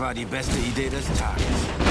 war die beste Idee des Tages.